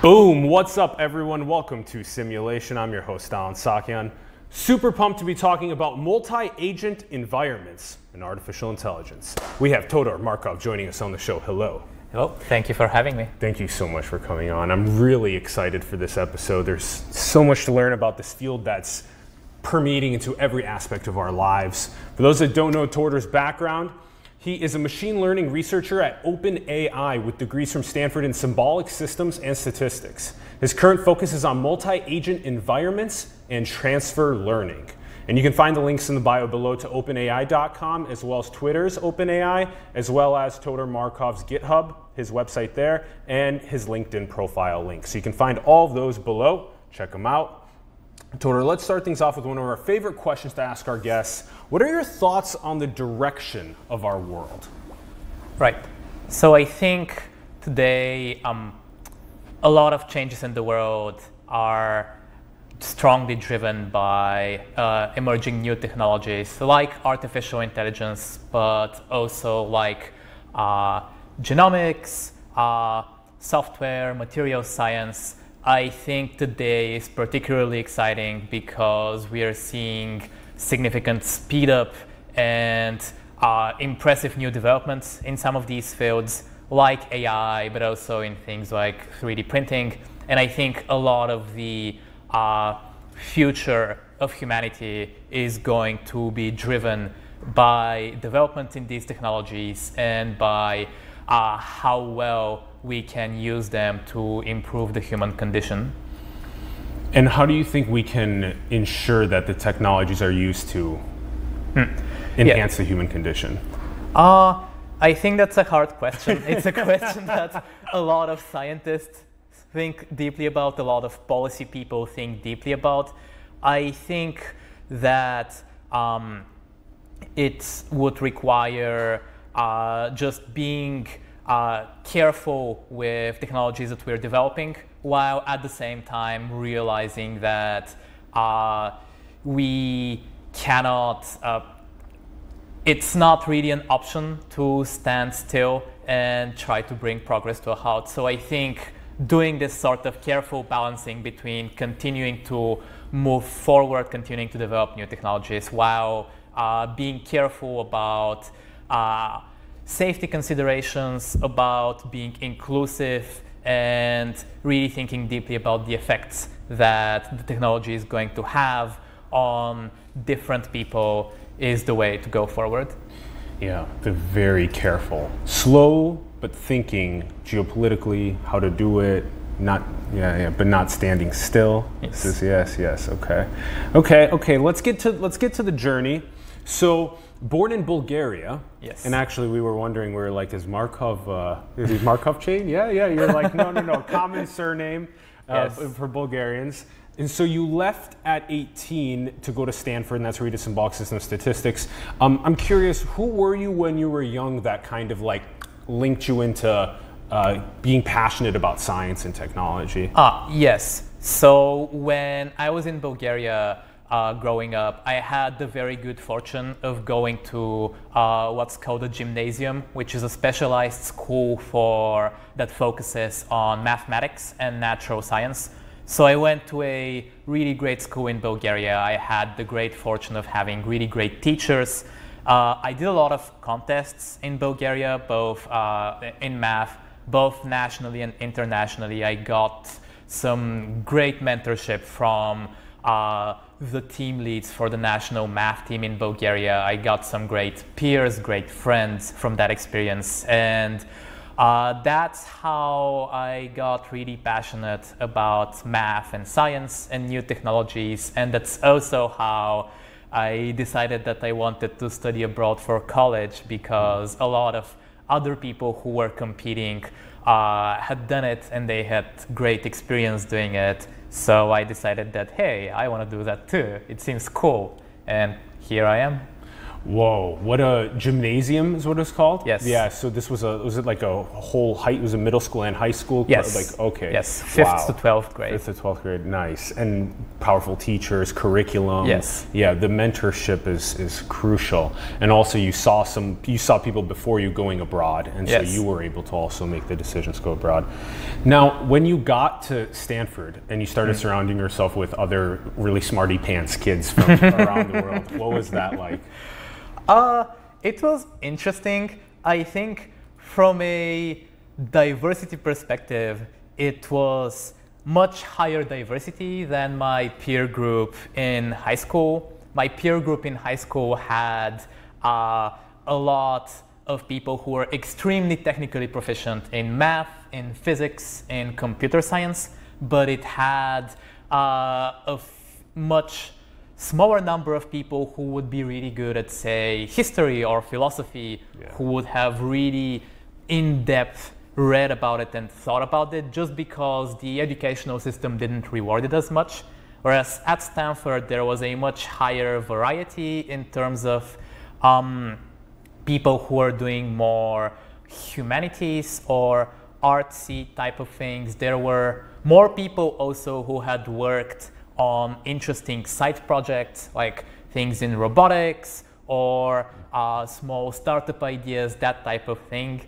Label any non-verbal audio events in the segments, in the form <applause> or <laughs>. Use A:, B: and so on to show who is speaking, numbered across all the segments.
A: Boom! What's up, everyone? Welcome to Simulation. I'm your host, Allen Saakyan. Super pumped to be talking about multi-agent environments and artificial intelligence. We have Todor Markov joining us on the show. Hello.
B: Hello. Thank you for having me.
A: Thank you so much for coming on. I'm really excited for this episode. There's so much to learn about this field that's permeating into every aspect of our lives. For those that don't know Todor's background, he is a machine learning researcher at OpenAI with degrees from Stanford in symbolic systems and statistics. His current focus is on multi agent environments and transfer learning. And you can find the links in the bio below to openai.com, as well as Twitter's OpenAI, as well as Todor Markov's GitHub, his website there, and his LinkedIn profile link. So you can find all of those below. Check them out. Todor, let's start things off with one of our favorite questions to ask our guests. What are your thoughts on the direction of our world?
B: Right. So I think today um, a lot of changes in the world are strongly driven by uh, emerging new technologies like artificial intelligence, but also like uh, genomics, uh, software, material science, I think today is particularly exciting because we are seeing significant speed up and uh, impressive new developments in some of these fields, like AI, but also in things like 3D printing. And I think a lot of the uh, future of humanity is going to be driven by development in these technologies and by uh, how well we can use them to improve the human condition.
A: And how do you think we can ensure that the technologies are used to hmm. enhance yeah. the human condition?
B: Uh, I think that's a hard question. <laughs> it's a question that a lot of scientists think deeply about, a lot of policy people think deeply about. I think that um, it would require uh, just being uh, careful with technologies that we're developing, while at the same time realizing that uh, we cannot, uh, it's not really an option to stand still and try to bring progress to a halt. So I think doing this sort of careful balancing between continuing to move forward, continuing to develop new technologies, while uh, being careful about uh, safety considerations, about being inclusive, and really thinking deeply about the effects that the technology is going to have on different people is the way to go forward.
A: Yeah, they're very careful. Slow, but thinking geopolitically how to do it, not yeah, yeah, but not standing still.
B: Yes.
A: Is, yes, yes, okay. Okay, okay, let's get to let's get to the journey. So born in Bulgaria.
B: Yes.
A: And actually, we were wondering, we are like, is Markov, uh, is he Markov chain? Yeah, yeah. You're like, no, no, no. <laughs> Common surname uh, yes. for Bulgarians. And so you left at 18 to go to Stanford, and that's where you did symbolic system statistics. Um, I'm curious, who were you when you were young that kind of like linked you into uh, being passionate about science and technology?
B: Ah, yes. So when I was in Bulgaria, uh, growing up, I had the very good fortune of going to uh, what's called a gymnasium, which is a specialized school for that focuses on mathematics and natural science. So I went to a really great school in Bulgaria. I had the great fortune of having really great teachers. Uh, I did a lot of contests in Bulgaria, both uh, in math, both nationally and internationally. I got some great mentorship from uh, the team leads for the national math team in Bulgaria. I got some great peers, great friends from that experience. And uh, that's how I got really passionate about math and science and new technologies. And that's also how I decided that I wanted to study abroad for college because a lot of other people who were competing uh, had done it and they had great experience doing it. So I decided that, hey, I want to do that too. It seems cool. And here I am.
A: Whoa, what a gymnasium is what it's called?
B: Yes.
A: Yeah, so this was a, was it like a whole high, it was a middle school and high school?
B: Yes.
A: Like, okay.
B: Yes, fifth
A: Wow.
B: to 12th grade.
A: Fifth to 12th grade, nice. And powerful teachers, curriculum.
B: Yes.
A: Yeah, the mentorship is, is crucial. And also you saw some, you saw people before you going abroad, and so
B: Yes.
A: you were able to also make the decisions to go abroad. Now, when you got to Stanford and you started
B: Mm.
A: surrounding yourself with other really smarty pants kids from <laughs> around the world, what was that like?
B: Uh, it was interesting. I think from a diversity perspective, it was much higher diversity than my peer group in high school. My peer group in high school had uh, a lot of people who were extremely technically proficient in math, in physics, in computer science, but it had uh, a much smaller number of people who would be really good at, say, history or philosophy,
A: Yeah.
B: who would have really in depth read about it and thought about it just because the educational system didn't reward it as much. Whereas at Stanford, there was a much higher variety in terms of um, people who are doing more humanities or artsy type of things. There were more people also who had worked on interesting side projects like things in robotics or uh, small startup ideas, that type of thing.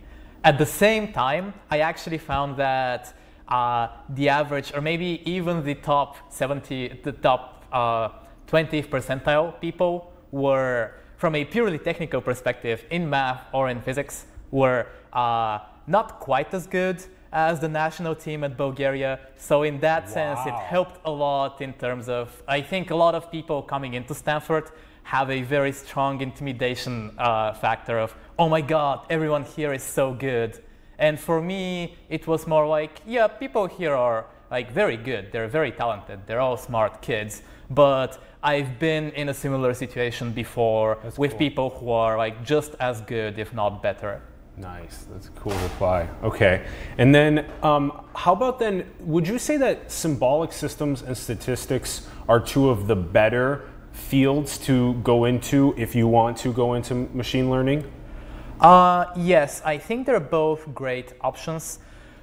B: At the same time, I actually found that uh, the average, or maybe even the top 70, the top uh, 20th percentile people were, from a purely technical perspective, in math or in physics, were uh, not quite as good as the national team at Bulgaria. So in that sense, it helped a lot in terms of, I think a lot of people coming into Stanford have a very strong intimidation uh, factor of, oh my God, everyone here is so good. And for me, it was more like, yeah, people here are like very good. They're very talented. They're all smart kids. But I've been in a similar situation before
A: That's
B: with
A: cool.
B: people who are like just as good, if not better.
A: Nice. That's a cool reply. Okay. And then, um, how about then? Would you say that symbolic systems and statistics are two of the better fields to go into if you want to go into machine learning?
B: Uh, yes, I think they're both great options.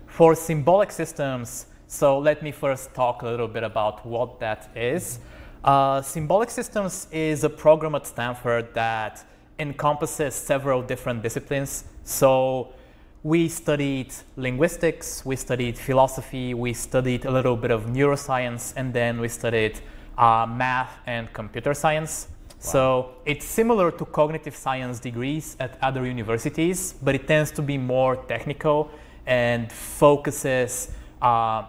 B: For symbolic systems, so let me first talk a little bit about what that is. Uh, symbolic systems is a program at Stanford that encompasses several different disciplines. So we studied linguistics, we studied philosophy, we studied a little bit of neuroscience, and then we studied uh, math and computer science. So it's similar to cognitive science degrees at other universities, but it tends to be more technical and focuses, uh,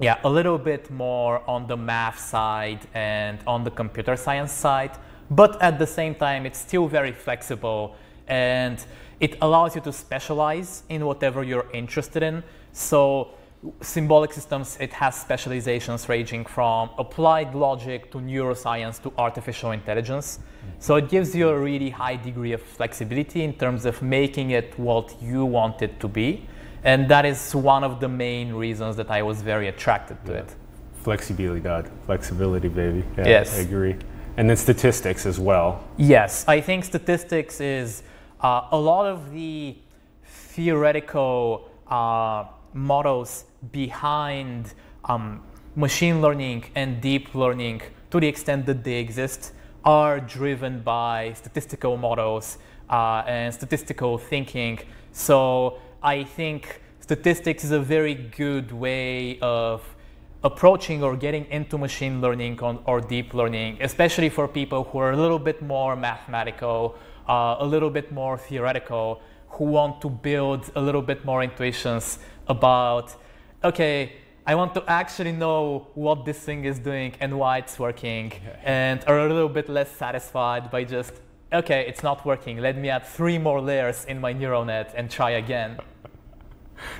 B: yeah, a little bit more on the math side and on the computer science side. But at the same time, it's still very flexible and it allows you to specialize in whatever you're interested in. So symbolic systems, it has specializations ranging from applied logic to neuroscience to artificial intelligence. So it gives you a really high degree of flexibility in terms of making it what you want it to be. And that is one of the main reasons that I was very attracted to it.
A: Flexibility, God. Flexibility, baby. Yeah,
B: Yes.
A: I agree. And then statistics as well.
B: Yes, I think statistics is uh, a lot of the theoretical uh, models behind um, machine learning and deep learning, to the extent that they exist, are driven by statistical models uh, and statistical thinking. So I think statistics is a very good way of approaching or getting into machine learning on, or deep learning, especially for people who are a little bit more mathematical, uh, a little bit more theoretical, who want to build a little bit more intuitions about, okay, I want to actually know what this thing is doing and why it's working, and are a little bit less satisfied by just, okay, it's not working. Let me add three more layers in my neural net and try again. <laughs>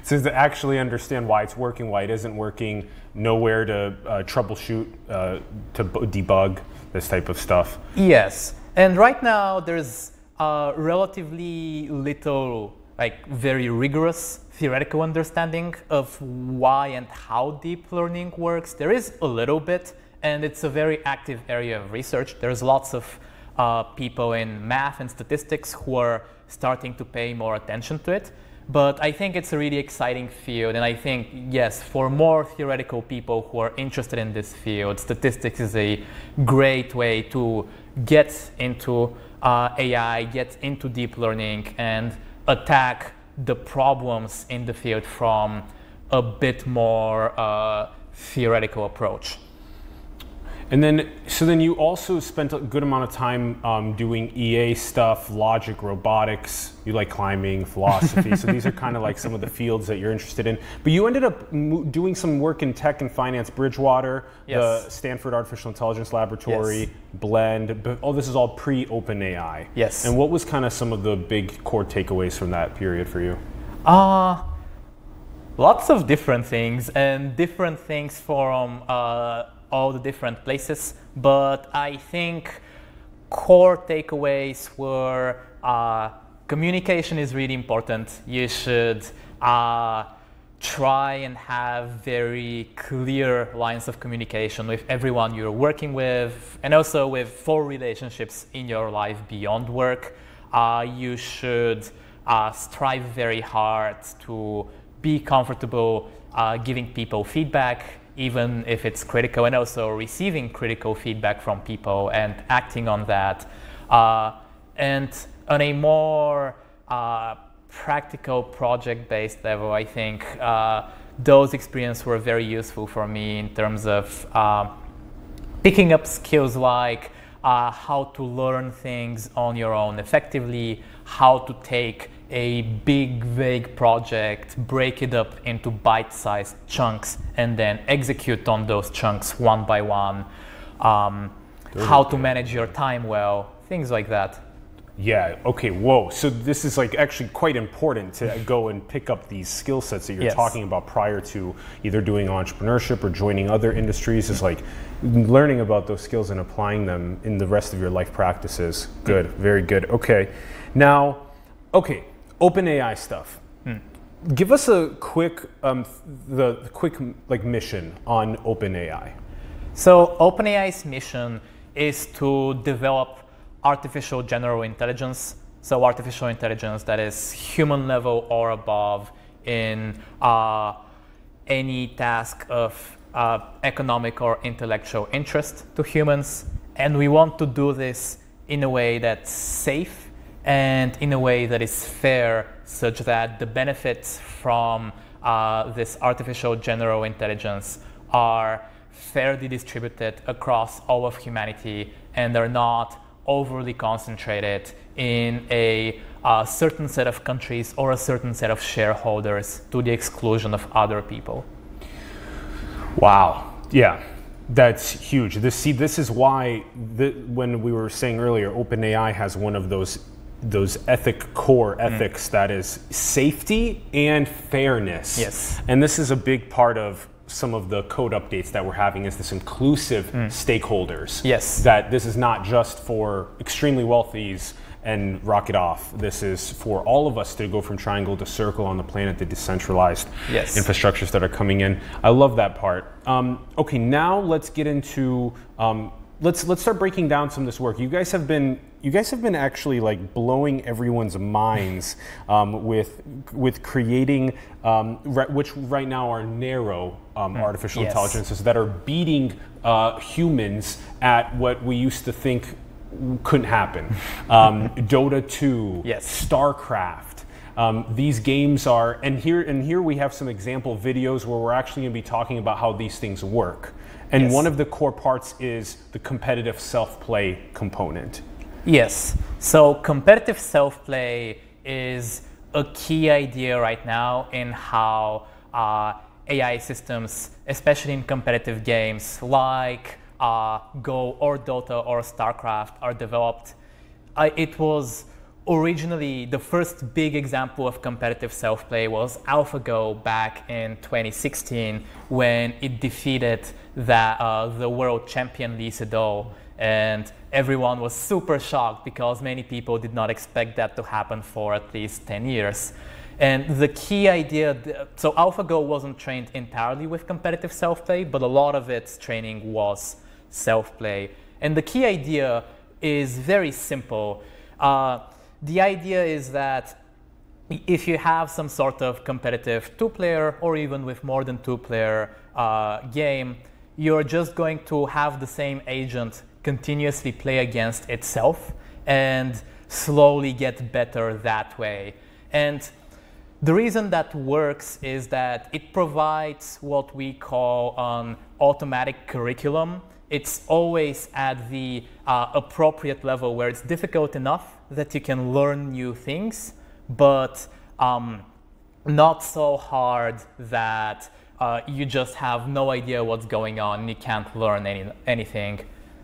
A: So to actually understand why it's working, why it isn't working, know where to uh, troubleshoot, uh, to b- debug, this type of stuff.
B: Yes, and right now there's uh, relatively little, like very rigorous theoretical understanding of why and how deep learning works. There is a little bit, and it's a very active area of research. There's lots of uh, people in math and statistics who are starting to pay more attention to it. But I think it's a really exciting field, and I think, yes, for more theoretical people who are interested in this field, statistics is a great way to get into uh, AI, get into deep learning, and attack the problems in the field from a bit more uh, theoretical approach.
A: And then, so then you also spent a good amount of time um, doing EA stuff, logic, robotics. You like climbing, philosophy. so these are kind of like some of the fields that you're interested in. But you ended up doing some work in tech and finance, Bridgewater, yes. the Stanford Artificial Intelligence Laboratory, yes. Blend. But oh, this is all pre-OpenAI.
B: Yes.
A: And what was kind of some of the big core takeaways from that period for you?
B: Uh, lots of different things and different things from. Uh, all the different places, but I think core takeaways were uh, communication is really important. You should uh, try and have very clear lines of communication with everyone you're working with, and also with for relationships in your life beyond work. Uh, you should uh, strive very hard to be comfortable uh, giving people feedback even if it's critical, and also receiving critical feedback from people and acting on that. Uh, and on a more uh, practical project-based level, I think uh, those experiences were very useful for me in terms of uh, picking up skills like uh, how to learn things on your own effectively, how to take a big, vague project, break it up into bite sized chunks, and then execute on those chunks one by one. Um, how to manage your time well, things like that.
A: Yeah, okay, whoa. So this is like actually quite important to go and pick up these skill sets that you're yes. talking about prior to either doing entrepreneurship or joining other industries. Is like learning about those skills and applying them in the rest of your life practices. Good, very good. Okay. Now, okay, OpenAI stuff. Hmm. Give us a quick, um, the, the quick like mission on OpenAI.
B: So OpenAI's mission is to develop artificial general intelligence. So artificial intelligence that is human level or above in uh, any task of uh, economic or intellectual interest to humans. And we want to do this in a way that's safe and in a way that is fair, such that the benefits from uh, this artificial general intelligence are fairly distributed across all of humanity and are not overly concentrated in a uh, certain set of countries or a certain set of shareholders to the exclusion of other people.
A: Wow. Yeah. That's huge. This, see, this is why the, when we were saying earlier, OpenAI has one of those those ethic core mm. ethics mm. that is safety and fairness.
B: Yes.
A: And this is a big part of some of the code updates that we're having is this inclusive mm. stakeholders.
B: Yes.
A: That this is not just for extremely wealthies and rocket off. This is for all of us to go from triangle to circle on the planet, the decentralized
B: yes.
A: infrastructures that are coming in. I love that part. Um, okay, now let's get into um, let's let's start breaking down some of this work. You guys have been you guys have been actually like blowing everyone's minds um, with with creating um, which right now are narrow um, mm. artificial yes. intelligences that are beating uh, humans at what we used to think couldn't happen. <laughs> Um, Dota 2,
B: yes.
A: StarCraft. Um, these games are, and here and here we have some example videos where we're actually going to be talking about how these things work. And yes. one of the core parts is the competitive self play component.
B: Yes. So competitive self play is a key idea right now in how uh, AI systems, especially in competitive games like uh, Go or Dota or StarCraft, are developed. Uh, it was originally the first big example of competitive self-play was AlphaGo back in 2016 when it defeated the, uh, the world champion Lee Sedol. And everyone was super shocked because many people did not expect that to happen for at least 10 years. And the key idea, so AlphaGo wasn't trained entirely with competitive self-play, but a lot of its training was self-play. And the key idea is very simple. Uh, the idea is that if you have some sort of competitive two-player or even with more than two-player uh, game, you're just going to have the same agent continuously play against itself and slowly get better that way. And the reason that works is that it provides what we call an automatic curriculum. It's always at the uh, appropriate level where it's difficult enough that you can learn new things, but um, not so hard that uh, you just have no idea what's going on you can't learn any, anything.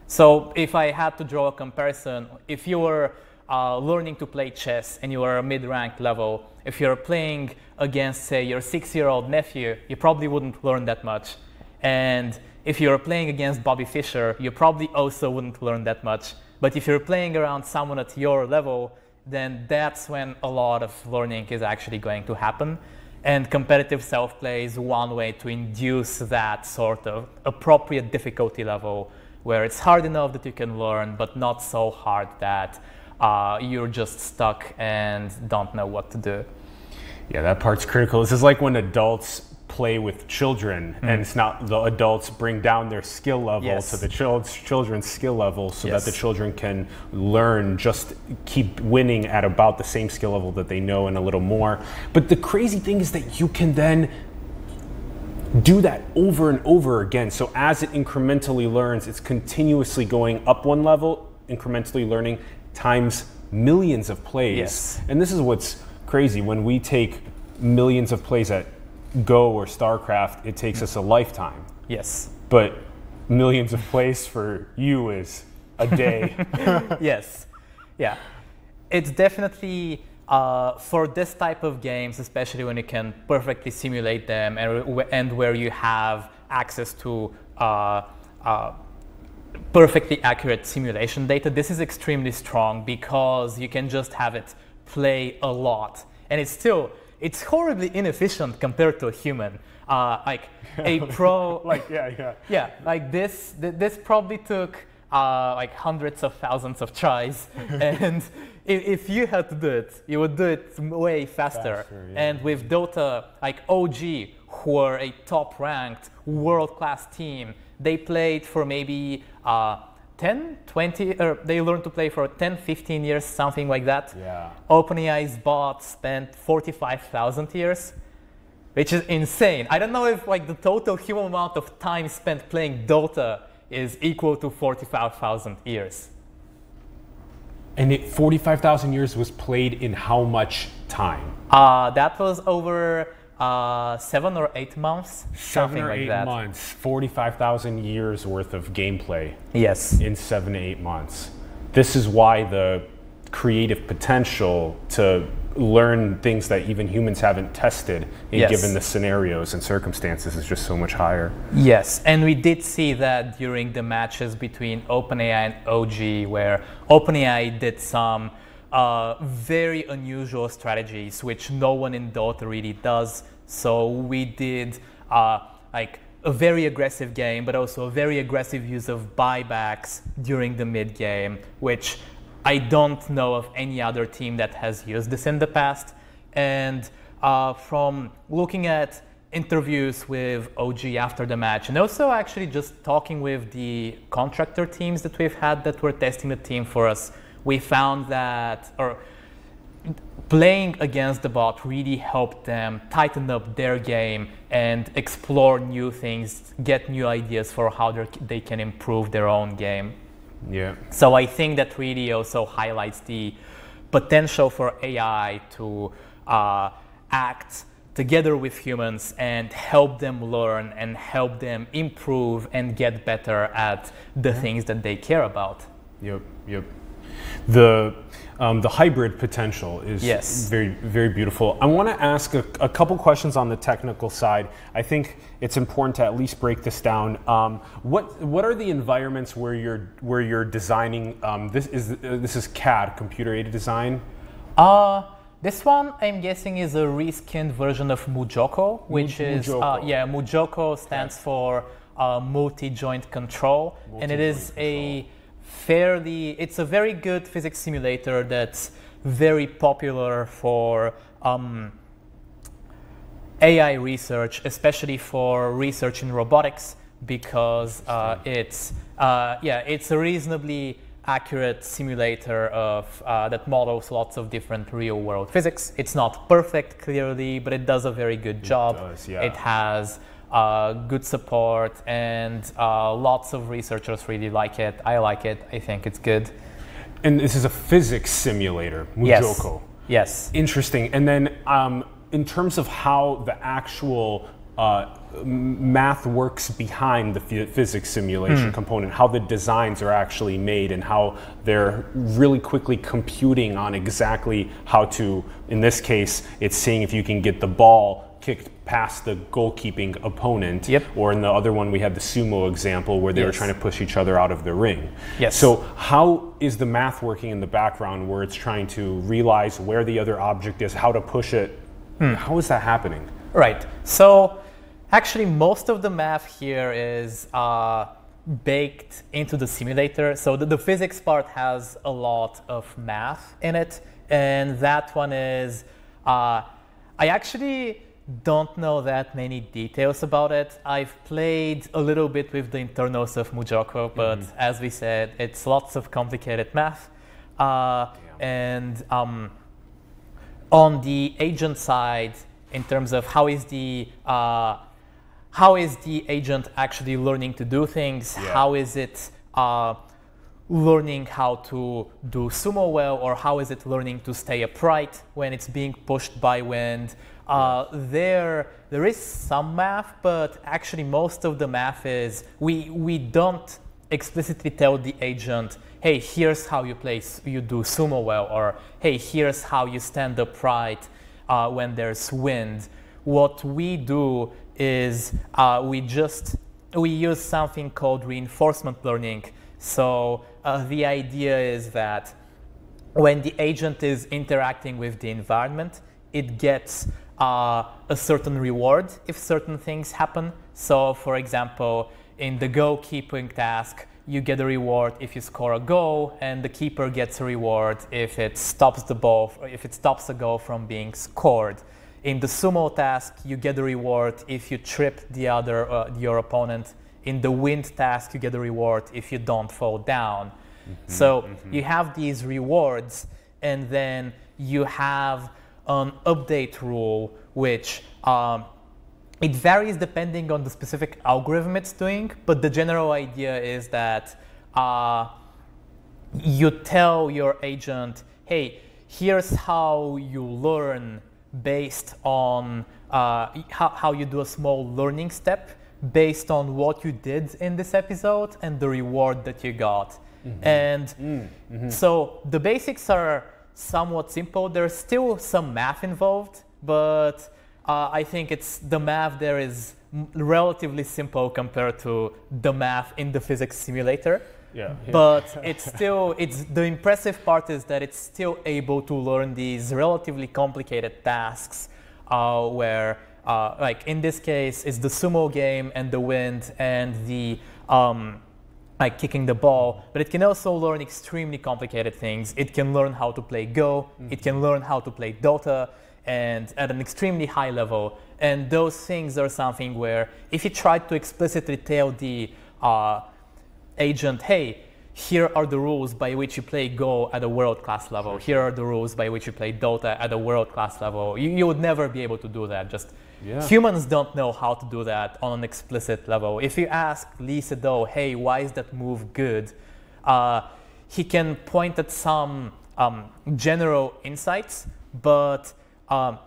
B: So if I had to draw a comparison, if you were uh, learning to play chess and you are a mid-ranked level, if you're playing against, say, your six-year-old nephew, you probably wouldn't learn that much. And if you're playing against Bobby Fischer, you probably also wouldn't learn that much. But if you're playing around someone at your level, then that's when a lot of learning is actually going to happen. And competitive self-play is one way to induce that sort of appropriate difficulty level where it's hard enough that you can learn, but not so hard that uh, you're just stuck and don't know what to do.
A: Yeah, that part's critical. This is like when adults play with children mm. and it's not the adults bring down their skill level yes. to the children's skill level so yes. that the children can learn just keep winning at about the same skill level that they know and a little more but the crazy thing is that you can then do that over and over again. So as it incrementally learns, it's continuously going up one level, incrementally learning times millions of plays. Yes. And this is what's crazy. When we take millions of plays at Go or StarCraft, it takes us a lifetime.
B: Yes.
A: But millions of plays for you is a day. <laughs>
B: yes. Yeah. It's definitely uh, for this type of games, especially when you can perfectly simulate them and, and where you have access to uh, uh, perfectly accurate simulation data, this is extremely strong because you can just have it play a lot. And it's still, it's horribly inefficient compared to a human. Uh, like a <laughs> pro,
A: like yeah, yeah,
B: yeah. Like this, th this probably took uh, like hundreds of thousands of tries, <laughs> and if, you had to do it, you would do it way faster. faster yeah. And with Dota, like OG, who are a top-ranked, world-class team, they played for maybe uh, 10, 20, or they learned to play for 10, 15 years, something like that.
A: Yeah.
B: OpenAI's bot spent 45,000 years, which is insane. I don't know if like the total human amount of time spent playing Dota is equal to 45,000 years.
A: And it, 45,000 years was played in how much time?
B: Uh, that was over uh, seven or eight months.
A: Seven or
B: like
A: eight
B: that.
A: months. 45,000 years worth of gameplay.
B: Yes.
A: In seven to eight months. This is why the creative potential to learn things that even humans haven't tested in yes. given the scenarios and circumstances is just so much higher.
B: Yes, and we did see that during the matches between OpenAI and OG, where OpenAI did some uh, very unusual strategies, which no one in Dota really does. So we did uh, like a very aggressive game, but also a very aggressive use of buybacks during the mid game, which I don't know of any other team that has used this in the past. And uh, from looking at interviews with OG after the match, and also actually just talking with the contractor teams that we've had that were testing the team for us, we found that, or playing against the bot really helped them tighten up their game and explore new things, get new ideas for how they can improve their own game.
A: Yeah.
B: So I think that really also highlights the potential for AI to uh, act together with humans and help them learn and help them improve and get better at the yeah. things that they care about.
A: Yep, yep. The um, the hybrid potential is
B: yes.
A: very, very beautiful. I want to ask a, a, couple questions on the technical side. I think it's important to at least break this down. Um, what, what are the environments where you're, where you're designing? Um, this, is, uh, this is CAD, computer aided design?
B: Uh, this one, I'm guessing, is a reskinned version of MuJoCo, which is, Uh, yeah, MuJoCo stands for uh, multi-joint control, multi-joint and it is control. a fairly, it's a very good physics simulator that's very popular for um, AI research, especially for research in robotics, because uh, it's uh, yeah, it's a reasonably accurate simulator of uh, that models lots of different real-world physics. It's not perfect, clearly, but it does a very good job.
A: Does, yeah.
B: it has uh, good support, and uh, lots of researchers really like it. I like it. I think it's good.
A: And this is a physics simulator, MuJoCo.
B: Yes. yes.
A: Interesting. And then um, in terms of how the actual uh, math works behind the physics simulation mm. component, how the designs are actually made, and how they're really quickly computing on exactly how to, in this case, it's seeing if you can get the ball kicked past the goalkeeping opponent.
B: Yep.
A: Or in the other one, we had the sumo example where they yes. were trying to push each other out of the ring.
B: Yes.
A: So, how is the math working in the background where it's trying to realize where the other object is, how to push it? Hmm. How is that happening?
B: Right. So, actually, most of the math here is. Uh, baked into the simulator. So the, the, physics part has a lot of math in it, and that one is uh, I actually don't know that many details about it. I've played a little bit with the internals of MuJoCo, but mm-hmm. as we said, it's lots of complicated math. Uh, and um, on the agent side, in terms of how is the uh, how is the agent actually learning to do things? Yeah. How is it uh, learning how to do sumo well, or how is it learning to stay upright when it's being pushed by wind? Uh, there, there is some math, but actually most of the math is we, we don't explicitly tell the agent, hey, here's how you play, you do sumo well, or hey, here's how you stand upright uh, when there's wind. What we do is uh, we just we use something called reinforcement learning. So uh, the idea is that when the agent is interacting with the environment, it gets uh, a certain reward if certain things happen. So, for example, in the goalkeeping task, you get a reward if you score a goal, and the keeper gets a reward if it stops the ball, if it stops a goal from being scored. In the sumo task, you get a reward if you trip the other uh, your opponent. In the wind task, you get a reward if you don't fall down. Mm-hmm, so mm-hmm. you have these rewards, and then you have an update rule, which um, it varies depending on the specific algorithm it's doing, but the general idea is that uh, you tell your agent, hey, here's how you learn based on uh, how, how you do a small learning step based on what you did in this episode and the reward that you got. Mm-hmm. And mm-hmm. so the basics are somewhat simple. There's still some math involved, but uh, I think it's the math there is relatively simple compared to the math in the physics simulator.
A: Yeah,
B: yeah. But <laughs> it's still it's the impressive part is that it's still able to learn these relatively complicated tasks uh, where uh, like in this case it's the sumo game and the wind and the um, like kicking the ball, but it can also learn extremely complicated things. It can learn how to play Go, mm-hmm. it can learn how to play Dota, and at an extremely high level. And those things are something where if you try to explicitly tell the uh, agent, hey, here are the rules by which you play Go at a world class level. Here are the rules by which you play Dota at a world class level. You, you would never be able to do that. Just yeah. Humans don't know how to do that on an explicit level. If you ask Lee Sedol, hey, why is that move good? Uh, he can point at some um, general insights, but um,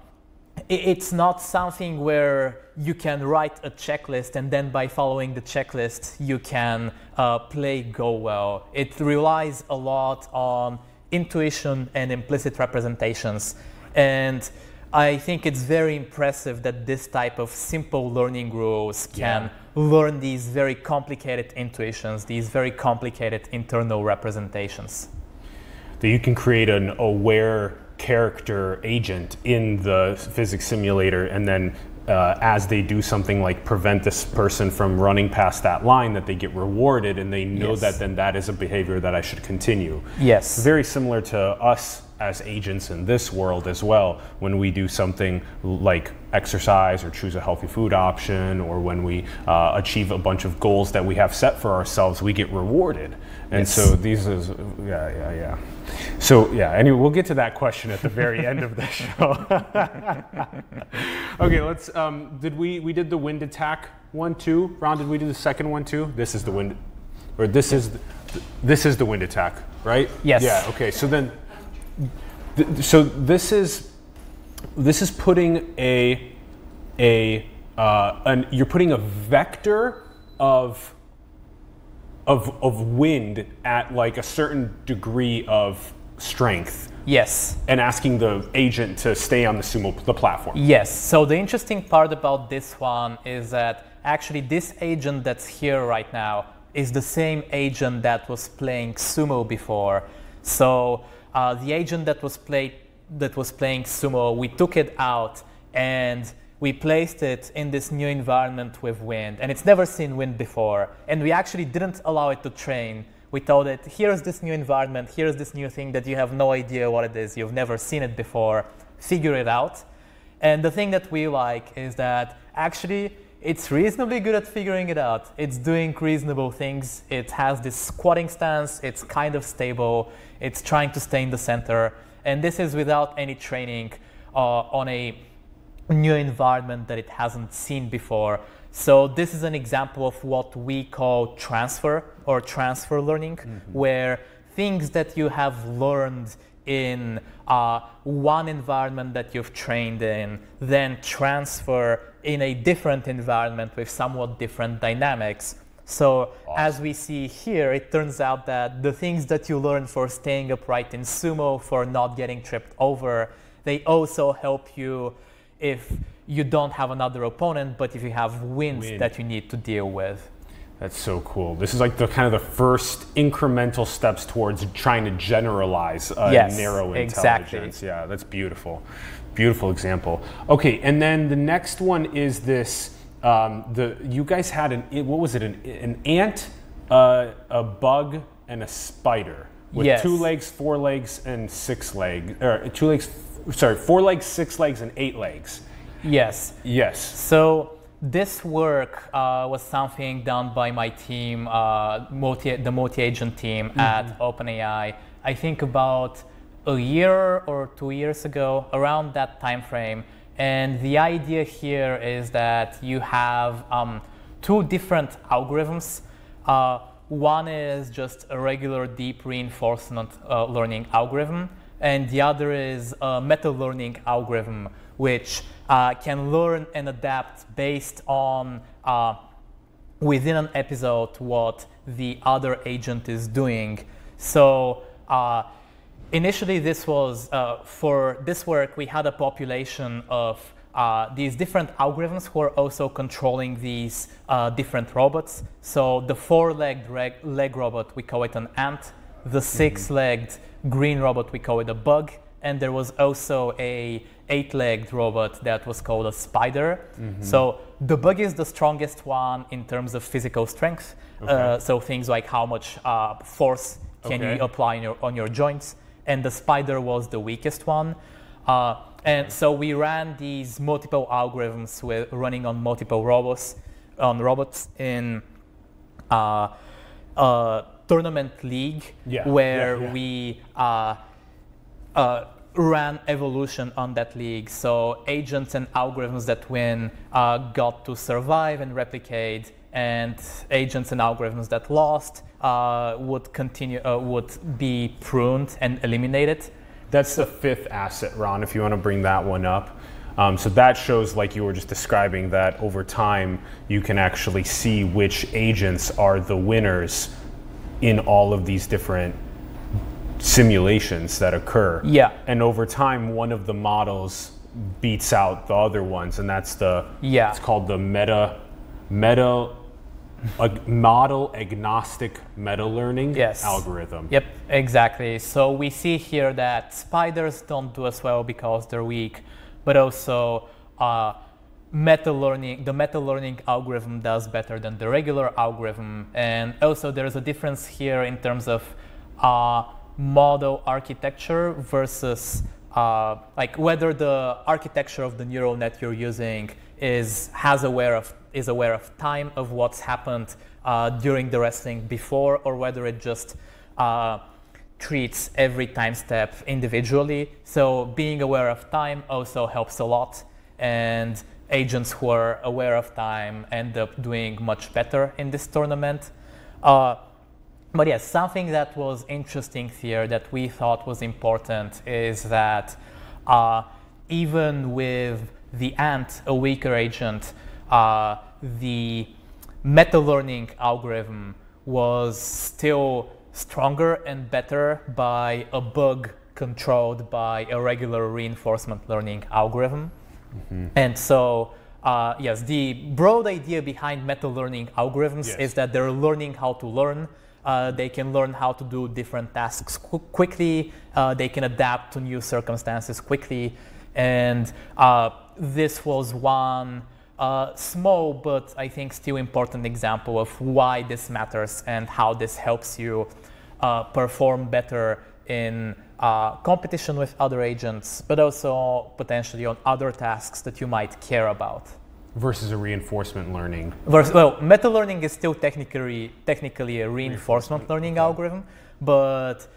B: it's not something where you can write a checklist and then by following the checklist you can uh, play Go well. It relies a lot on intuition and implicit representations. And I think it's very impressive that this type of simple learning rules can yeah. learn these very complicated intuitions, these very complicated internal representations.
A: That you can create an aware character agent in the physics simulator and then uh, as they do something like prevent this person from running past that line, that they get rewarded, and they know
B: Yes.
A: that then that is a behavior that I should continue.
B: Yes.
A: Very similar to us as agents in this world as well. When we do something like exercise or choose a healthy food option, or when we uh, achieve a bunch of goals that we have set for ourselves, we get rewarded. And
B: Yes.
A: so these is yeah yeah yeah. So yeah. Anyway, we'll get to that question at the very <laughs> end of the show. <laughs> okay, let's. Um, did we we did the wind attack one too? Ron, did we do the second one too? This is the wind, or this is the, this is the wind attack, right?
B: Yes.
A: Yeah. Okay. So then, th- so this is this is putting a a uh, an, you're putting a vector of of of wind at like a certain degree of strength
B: Yes.
A: and asking the agent to stay on the sumo the platform.
B: Yes. So the interesting part about this one is that actually this agent that's here right now is the same agent that was playing sumo before. So uh, the agent that was that was playing sumo, we took it out and we placed it in this new environment with wind, and it's never seen wind before. And we actually didn't allow it to train. We told it, here's this new environment, here's this new thing that you have no idea what it is, you've never seen it before, figure it out. And the thing that we like is that actually it's reasonably good at figuring it out. It's doing reasonable things. It has this squatting stance. It's kind of stable. It's trying to stay in the center. And this is without any training uh, on a new environment that it hasn't seen before. So this is an example of what we call transfer or transfer learning, where things that you have learned in uh, one environment that you've trained in, then transfer in a different environment with somewhat different dynamics. So as we see here, it turns out that the things that you learn for staying upright in sumo, for not getting tripped over, they also help you if you don't have another opponent, but if you have winds
A: Wind.
B: that you need to deal with.
A: That's so cool. This is like the kind of the first incremental steps towards trying to generalize uh,
B: Yes,
A: narrow
B: exactly.
A: Yeah, that's beautiful. Beautiful example. Okay, and then the next one is this. Um, the you guys had an what was it? An, an ant, uh, a bug, and a spider with
B: Yes.
A: two legs, four legs, and six legs. Or two legs. Sorry, four legs, six legs, and eight legs.
B: Yes.
A: Yes.
B: So this work uh, was something done by my team, uh, multi, the multi-agent team at OpenAI. I think about a year or two years ago, around that time frame. And the idea here is that you have um, two different algorithms. Uh, one is just a regular deep reinforcement uh, learning algorithm, and the other is a meta learning algorithm, which uh, can learn and adapt based on uh, within an episode what the other agent is doing. So uh, initially, this was uh, for this work, we had a population of uh, these different algorithms who are also controlling these uh, different robots. So the four-legged reg- leg robot, we call it an ant. The six-legged green robot, we call it a bug. And there was also a eight-legged robot that was called a spider. So the bug is the strongest one in terms of physical strength. Uh, so things like how much uh, force can
A: Okay.
B: you apply on your, on your joints. And the spider was the weakest one. Uh, and so we ran these multiple algorithms with running on multiple robots, on robots in uh, a tournament league
A: Yeah,
B: where
A: yeah, yeah.
B: we uh, uh, ran evolution on that league. So agents and algorithms that win uh, got to survive and replicate, and agents and algorithms that lost uh, would continue uh, would be pruned and eliminated.
A: That's the fifth asset, Ron, if you want to bring that one up. Um, so that shows, like you were just describing, that over time you can actually see which agents are the winners in all of these different simulations that occur.
B: Yeah.
A: And over time, one of the models beats out the other ones, and that's the
B: Yeah.
A: It's called the meta meta ag- model agnostic meta learning
B: Yes.
A: algorithm.
B: Yep, exactly. So we see here that spiders don't do as well because they're weak, but also uh, meta learning, the meta learning algorithm does better than the regular algorithm. And also there's a difference here in terms of uh, model architecture versus uh, like whether the architecture of the neural net you're using is has aware of is aware of time of what's happened uh, during the wrestling before, or whether it just uh, treats every time step individually. So being aware of time also helps a lot, and agents who are aware of time end up doing much better in this tournament. Uh, but yes, something that was interesting here that we thought was important is that uh, even with the ant, a weaker agent, uh, the meta-learning algorithm was still stronger and better by a bug controlled by a regular reinforcement learning algorithm. Mm-hmm. And so, uh, yes, the broad idea behind meta-learning algorithms yes. is that they're learning how to learn. Uh, they can learn how to do different tasks qu- quickly. Uh, they can adapt to new circumstances quickly. And uh, this was one uh, small but I think still important example of why this matters and how this helps you uh, perform better in uh, competition with other agents, but also potentially on other tasks that you might care about.
A: Versus a reinforcement learning.
B: Versus, well, meta learning is still technically technically a reinforcement, reinforcement learning okay. algorithm, but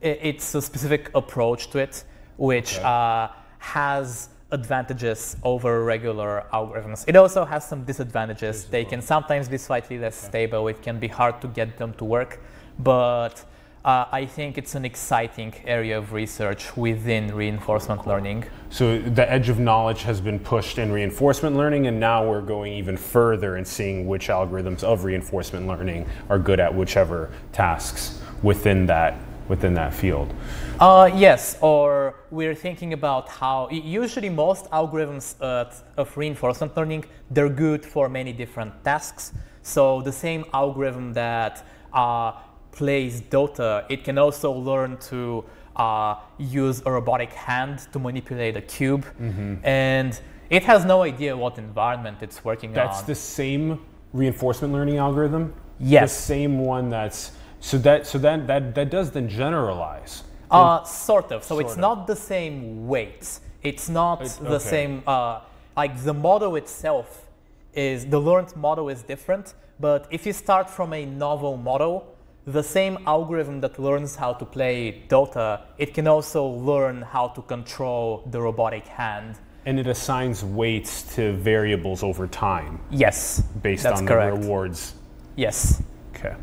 B: it, it's a specific approach to it, which okay. uh, has advantages over regular algorithms. It also has some disadvantages. They can sometimes be slightly less okay. stable. It can be hard to get them to work, but uh, I think it's an exciting area of research within reinforcement learning.
A: So the edge of knowledge has been pushed in reinforcement learning, and now we're going even further and seeing which algorithms of reinforcement learning are good at whichever tasks within that within that field.
B: Uh, yes, or we're thinking about how usually most algorithms uh, of reinforcement learning they're good for many different tasks. So the same algorithm that uh, plays Dota, it can also learn to uh, use a robotic hand to manipulate a cube. Mm-hmm. And it has no idea what environment it's working
A: that's on. That's the same reinforcement learning algorithm?
B: Yes.
A: The same one that's, so that, so that, that, that does then generalize.
B: Uh, sort of. So sort it's of. not the same weights. It's not the okay. same, uh, like the model itself is, the learned model is different, but if you start from a novel model, the same algorithm that learns how to play Dota, it can also learn how to control the robotic hand.
A: And it assigns weights to variables over time.
B: Yes.
A: Based on correct. the rewards.
B: Yes.
A: Okay.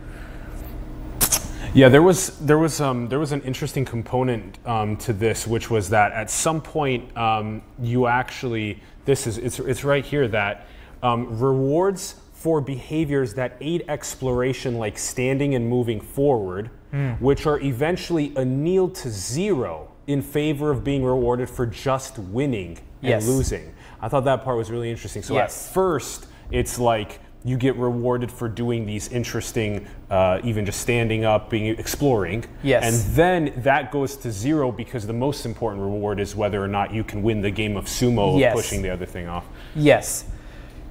A: Yeah, there was there was um, there was an interesting component um, to this, which was that at some point um, you actually this is it's it's right here that um, rewards for behaviors that aid exploration, like standing and moving forward, mm. which are eventually annealed to zero in favor of being rewarded for just winning and yes. losing. I thought that part was really interesting. So yes. at first, it's like you get rewarded for doing these interesting, uh, even just standing up, being exploring.
B: Yes.
A: And then that goes to zero because the most important reward is whether or not you can win the game of sumo yes. of pushing the other thing off.
B: Yes.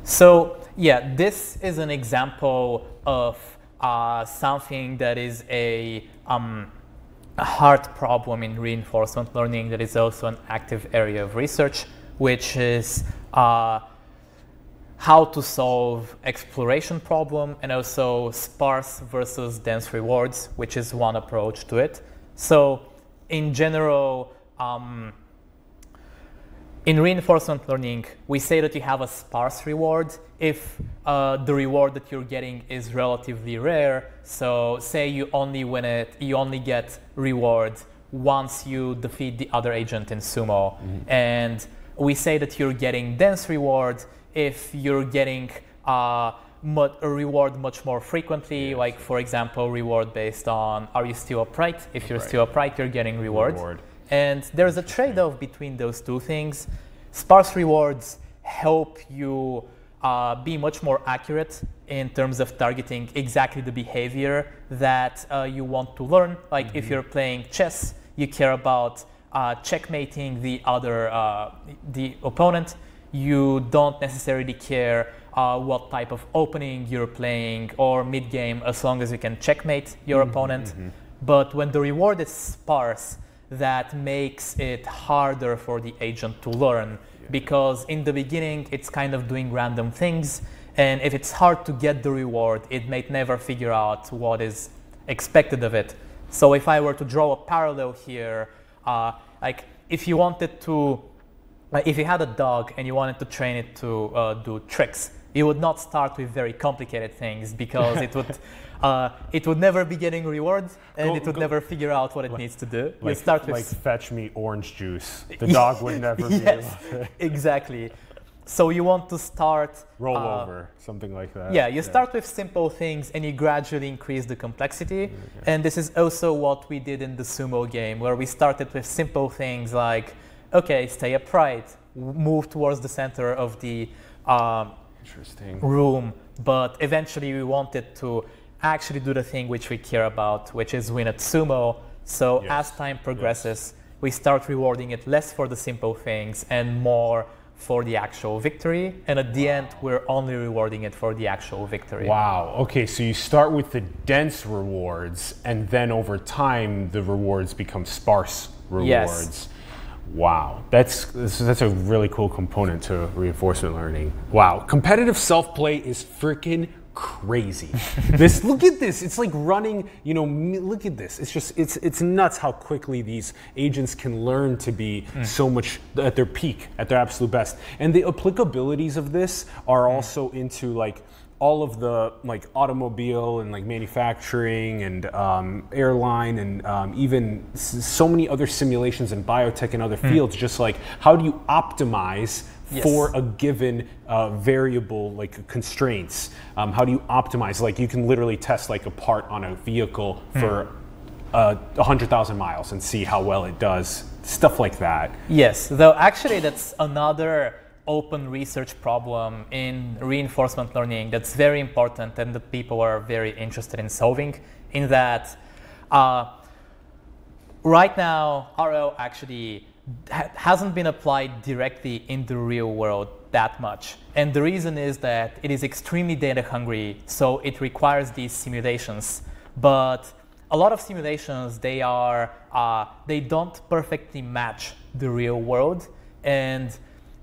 B: So yeah, this is an example of uh, something that is a, um, a hard problem in reinforcement learning that is also an active area of research, which is uh, how to solve exploration problem and also sparse versus dense rewards, which is one approach to it. So in general, um, in reinforcement learning, we say that you have a sparse reward if uh, the reward that you're getting is relatively rare. So say you only win it, you only get reward once you defeat the other agent in sumo. Mm-hmm. And we say that you're getting dense reward if you're getting uh, a reward much more frequently, yes. like for example, reward based on are you still upright? If you're still upright, you're getting reward. reward. And there's a trade-off between those two things. Sparse rewards help you uh, be much more accurate in terms of targeting exactly the behavior that uh, you want to learn. Like mm-hmm. if you're playing chess, you care about uh, checkmating the other uh, the opponent. you don't necessarily care uh, what type of opening you're playing or mid game as long as you can checkmate your mm-hmm, opponent. Mm-hmm. But when the reward is sparse, that makes it harder for the agent to learn yeah. because in the beginning it's kind of doing random things and if it's hard to get the reward it may never figure out what is expected of it so if i were to draw a parallel here uh, like if you wanted to like if you had a dog and you wanted to train it to uh, do tricks you would not start with very complicated things because it would <laughs> uh, it would never be getting rewards and go, it would go, never figure out what it like, needs to do.
A: Like, you start with like fetch me orange juice. The <laughs> dog would never yes,
B: be <laughs> exactly. So you want to start
A: roll uh, over something like that.
B: Yeah, you yeah. start with simple things and you gradually increase the complexity. Okay. And this is also what we did in the sumo game, where we started with simple things like, okay, stay upright, move towards the center of the um, room. But eventually, we wanted to actually do the thing which we care about, which is win at sumo. So yes. as time progresses, yes. we start rewarding it less for the simple things and more for the actual victory. And at the wow. end, we're only rewarding it for the actual victory.
A: Wow. Okay, so you start with the dense rewards, and then over time, the rewards become sparse rewards. Yes. Wow, that's that's a really cool component to reinforcement learning. Wow, competitive self play is freaking crazy. <laughs> this look at this. It's like running, you know, look at this. It's just it's it's nuts how quickly these agents can learn to be mm. so much at their peak, at their absolute best. And the applicabilities of this are mm. also into like all of the like automobile and like manufacturing and um, airline and um, even so many other simulations in biotech and other mm. fields just like how do you optimize yes. for a given uh, variable like constraints. Um, how do you optimize? Like you can literally test like a part on a vehicle mm. for uh, 100,000 miles and see how well it does. Stuff like that.
B: Yes, though actually that's another open research problem in reinforcement learning that's very important and that people are very interested in solving in that uh, right now RL actually hasn't been applied directly in the real world that much. And the reason is that it is extremely data hungry, so it requires these simulations. But a lot of simulations, they are, uh, they don't perfectly match the real world. And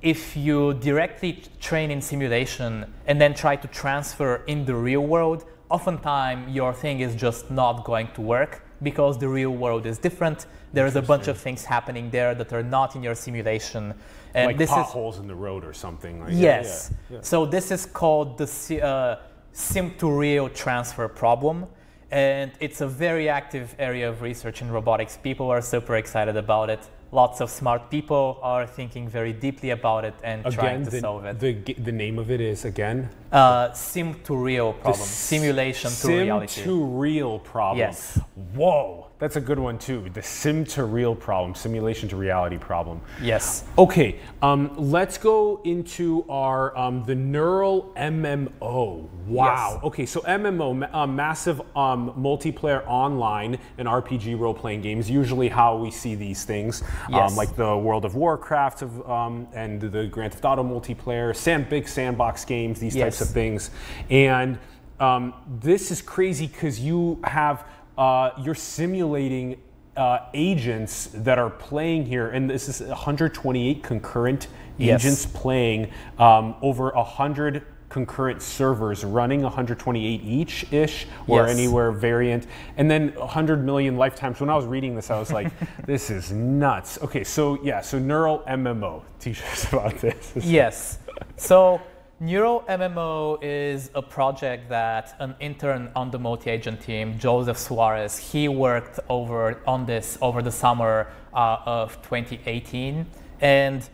B: if you directly train in simulation and then try to transfer in the real world, oftentimes your thing is just not going to work because the real world is different. There's a bunch of things happening there that are not in your simulation.
A: And like this potholes is, in the road or something. Like
B: yes. Yeah, yeah. So this is called the uh, sim to real transfer problem. And it's a very active area of research in robotics. People are super excited about it lots of smart people are thinking very deeply about it and again, trying to
A: the,
B: solve it.
A: The, the name of it is again?
B: Uh, sim to real problem. Simulation to reality.
A: Sim to real problem.
B: Yes.
A: Whoa. That's a good one too. The sim to real problem, simulation to reality problem.
B: Yes.
A: Okay, um, let's go into our um, the neural MMO. Wow. Yes. Okay, so MMO, uh, massive um, multiplayer online and RPG role playing games. Usually, how we see these things, um, yes. like the World of Warcraft of, um, and the Grand Theft Auto multiplayer, sand big sandbox games, these yes. types of things, and um, this is crazy because you have uh, you're simulating uh, agents that are playing here, and this is 128 concurrent yes. agents playing um, over 100 concurrent servers running 128 each ish or yes. anywhere variant and then 100 million lifetimes. When i was reading this i was like <laughs> this is nuts. Okay so yeah so neural mmo teach us <laughs> about this.
B: Yes. So Neural MMO is a project that an intern on the multi-agent team, Joseph Suarez, he worked over on this over the summer uh, of 2018. And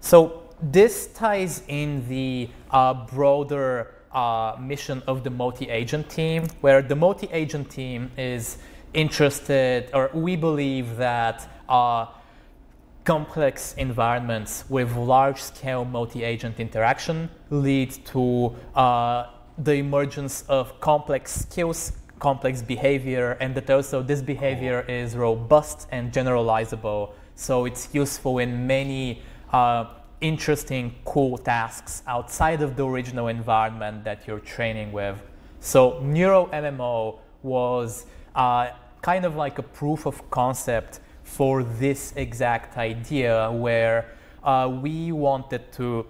B: so this ties in the uh, broader uh, mission of the multi-agent team, where the multi-agent team is interested, or we believe that uh, complex environments with large-scale multi-agent interaction lead to uh, the emergence of complex skills, complex behavior, and that also this behavior is robust and generalizable. So it's useful in many uh, interesting, cool tasks outside of the original environment that you're training with. So Neural MMO was uh, kind of like a proof of concept for this exact idea where uh, we wanted to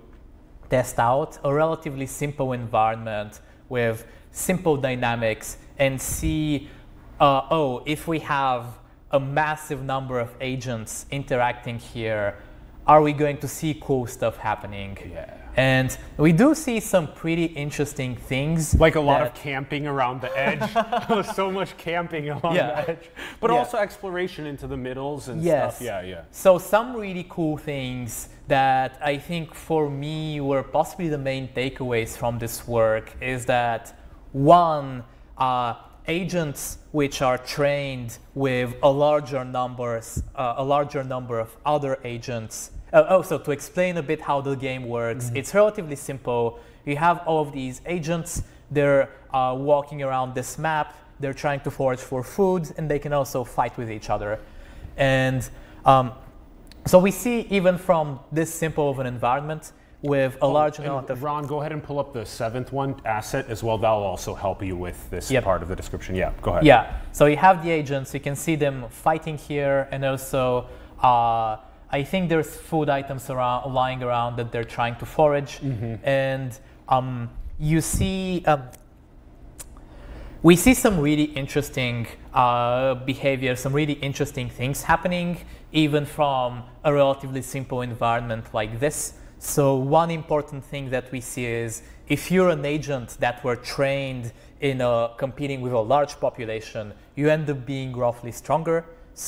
B: test out a relatively simple environment with simple dynamics and see, uh, oh, if we have a massive number of agents interacting here, are we going to see cool stuff happening?
A: Yeah.
B: And we do see some pretty interesting things.
A: Like a lot
B: that-
A: of camping around the edge. <laughs> <laughs> so much camping along
B: Yeah.
A: the edge. But
B: Yeah.
A: also exploration into the middles and
B: Yes.
A: stuff. Yeah, yeah.
B: So some really cool things that I think for me were possibly the main takeaways from this work is that one, uh, agents which are trained with a larger numbers, uh, a larger number of other agents. Uh, also, to explain a bit how the game works, it's relatively simple. You have all of these agents. They're uh, walking around this map. They're trying to forage for food, and they can also fight with each other. And um, so we see even from this simple of an environment with a large amount of
A: Ron, go ahead and pull up the seventh one, asset, as well. That'll also help you with this
B: Yep.
A: part of the description. Yeah, go ahead.
B: Yeah, so you have the agents, you can see them fighting here, and also uh, I think there's food items around, lying around that they're trying to forage. And um, you see, um, we see some really interesting uh, behavior, some really interesting things happening, even from a relatively simple environment like this. So, one important thing that we see is if you're an agent that were trained in uh, competing with a large population, you end up being roughly stronger,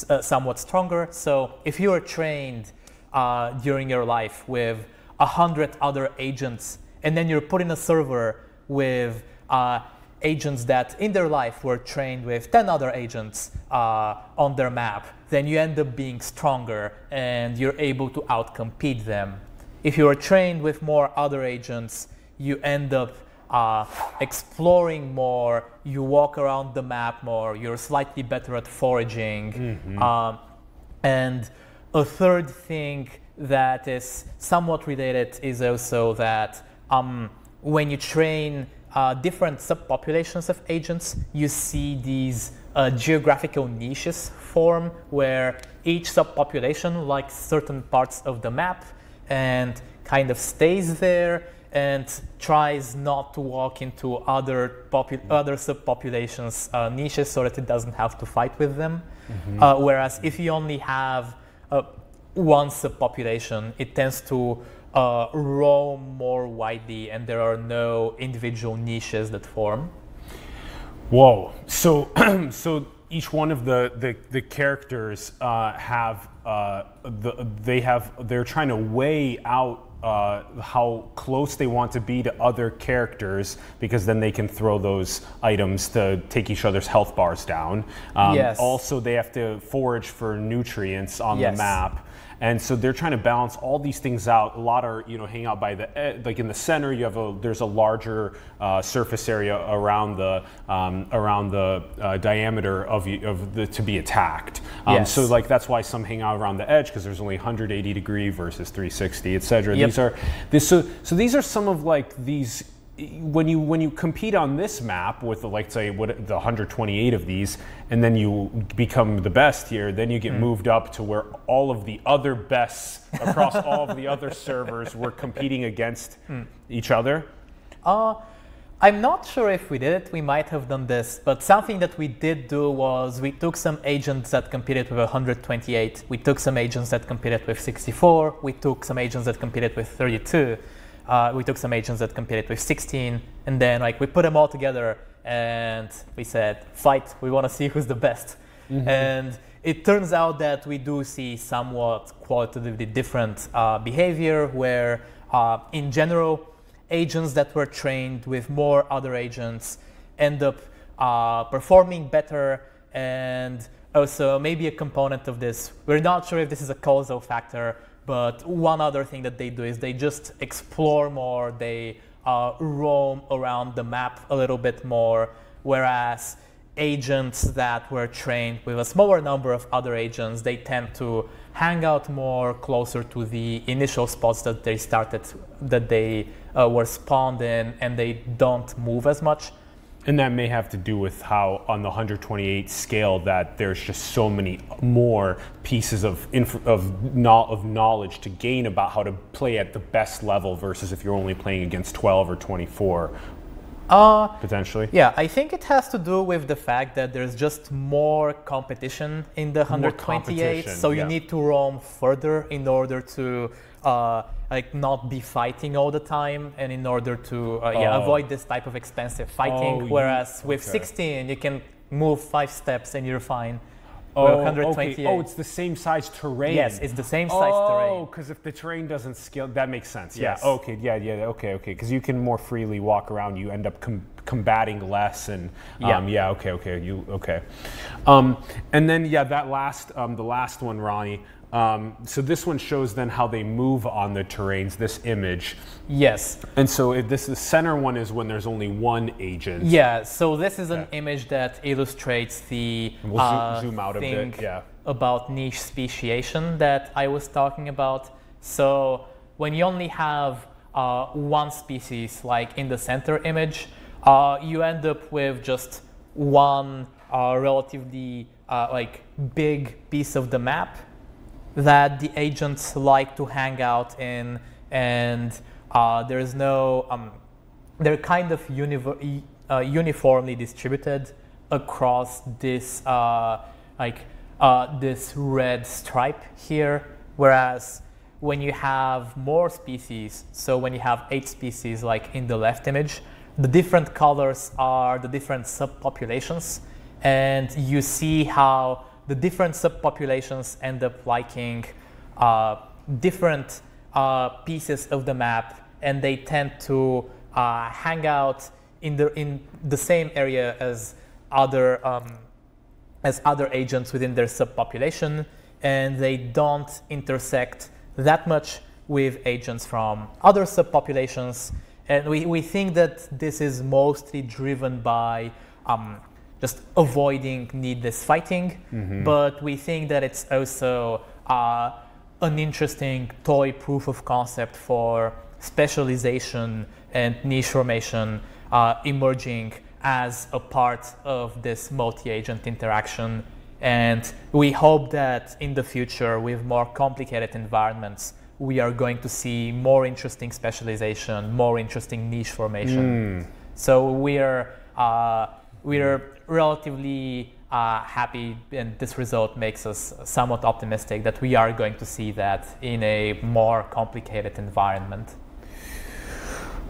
B: uh, somewhat stronger. So, if you are trained uh, during your life with a hundred other agents, and then you're put in a server with uh, agents that in their life were trained with 10 other agents uh, on their map, then you end up being stronger and you're able to outcompete them. If you are trained with more other agents, you end up uh, exploring more, you walk around the map more, you're slightly better at foraging. Um, and a third thing that is somewhat related is also that um, when you train uh, different subpopulations of agents, you see these uh, geographical niches form where each subpopulation likes certain parts of the map and kind of stays there and tries not to walk into other popu- other subpopulations uh, niches so that it doesn't have to fight with them. Uh, whereas if you only have uh, one subpopulation, it tends to uh, roam more widely, and there are no individual niches that form.
A: Whoa. So, <clears throat> so each one of the the, the characters uh, have uh, the, they have they're trying to weigh out. Uh, how close they want to be to other characters because then they can throw those items to take each other's health bars down. Um,
B: Yes.
A: Also, they have to forage for nutrients on
B: Yes.
A: the map. And so they're trying to balance all these things out. A lot are, you know, hang out by the like in the center. You have a there's a larger uh, surface area around the um, around the uh, diameter of of the to be attacked. Um,
B: Yes.
A: So like that's why some hang out around the edge because there's only 180 degree versus 360, et cetera.
B: Yep.
A: These are this so so these are some of like these when you when you compete on this map with the, like say what the 128 of these and then you become the best here then you get moved up to where all of the other bests across <laughs> all of the other servers were competing against each other
B: Uh, I'm not sure if we did it. We might have done this, but something that we did do was we took some agents that competed with 128. We took some agents that competed with 64. We took some agents that competed with 32. Uh, we took some agents that competed with 16, and then like we put them all together and we said, "Fight! We want to see who's the best." And it turns out that we do see somewhat qualitatively different uh, behavior, where uh, in general agents that were trained with more other agents end up uh, performing better and also maybe a component of this we're not sure if this is a causal factor but one other thing that they do is they just explore more they uh, roam around the map a little bit more whereas agents that were trained with a smaller number of other agents, they tend to hang out more closer to the initial spots that they started, that they uh, were spawned in, and they don't move as much.
A: And that may have to do with how on the 128 scale that there's just so many more pieces of inf- of, no- of knowledge to gain about how to play at the best level versus if you're only playing against 12 or 24
B: Uh,
A: potentially.
B: yeah, I think it has to do with the fact that there's just more competition in the 128,
A: competition,
B: so you
A: yeah.
B: need to roam further in order to uh, like not be fighting all the time, and in order to uh, yeah
A: Oh.
B: avoid this type of expensive fighting.
A: Oh,
B: whereas with
A: okay.
B: 16, you can move five steps and you're fine.
A: Oh, okay. Oh, it's the same size terrain.
B: Yes, it's the same size
A: oh,
B: terrain.
A: Oh, because if the terrain doesn't scale, that makes sense.
B: Yes.
A: Yeah. Okay. Yeah. Yeah. Okay. Okay. Because you can more freely walk around. You end up com- combating less, and um,
B: Yeah.
A: yeah. Okay. Okay. You okay? Um, and then yeah, that last, um, the last one, Ronnie. Um, so this one shows then how they move on the terrains. This image,
B: Yes.
A: and so it, this the center one is when there's only one agent.
B: Yeah, so this is an image that illustrates the
A: We'll zoom-
B: uh,
A: zoom out a bit,
B: thing
A: yeah.
B: about niche speciation that I was talking about. So when you only have uh, one species, like in the center image, uh, you end up with just one uh, relatively uh, like big piece of the map that the agents like to hang out in, and uh, there's no, um, they're kind of uh, uniformly distributed across this, uh, like uh, this red stripe here, whereas when you have more species, so when you have eight species like in the left image, the different colors are the different subpopulations, and you see how the different subpopulations end up liking uh, different uh, pieces of the map, and they tend to uh, hang out in the in the same area as other um, as other agents within their subpopulation, and they don't intersect that much with agents from other subpopulations. And we, we think that this is mostly driven by um, just avoiding needless fighting, but we think that it's also uh, an interesting toy proof of concept for specialization and niche formation uh, emerging as a part of this multi-agent interaction. And we hope that in the future, with more complicated environments, we are going to see more interesting specialization, more interesting niche formation. So we're uh, we're relatively uh, happy, and this result makes us somewhat optimistic that we are going to see that in a more complicated environment.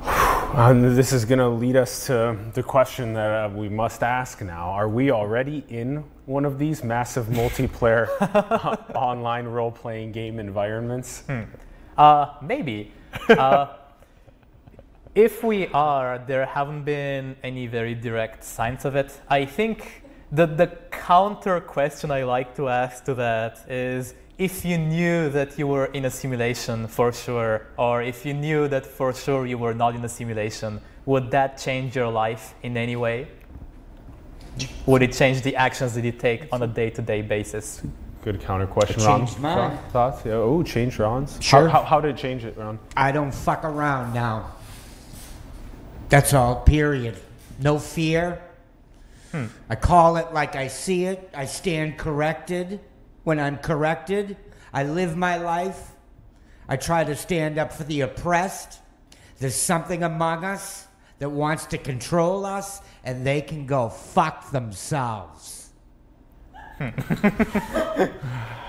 B: <sighs>
A: And this is going to lead us to the question that uh, we must ask now. Are we already in one of these massive <laughs> multiplayer uh, <laughs> online role playing game environments?
B: Uh, maybe. <laughs> If we are, there haven't been any very direct signs of it. I think the, the counter question I like to ask to that is if you knew that you were in a simulation for sure, or if you knew that for sure you were not in a simulation, would that change your life in any way? Would it change the actions that you take on a day to day basis?
A: Good counter question,
C: It
A: Ron. Thoughts? Yeah. Oh, change Ron's.
C: Sure.
A: How, how, how did it change it, Ron?
C: I don't fuck around now. That's all, period. No fear. Hmm. I call it like I see it. I stand corrected when I'm corrected. I live my life. I try to stand up for the oppressed. There's something among us that wants to control us, and they can go fuck themselves. <laughs> <laughs>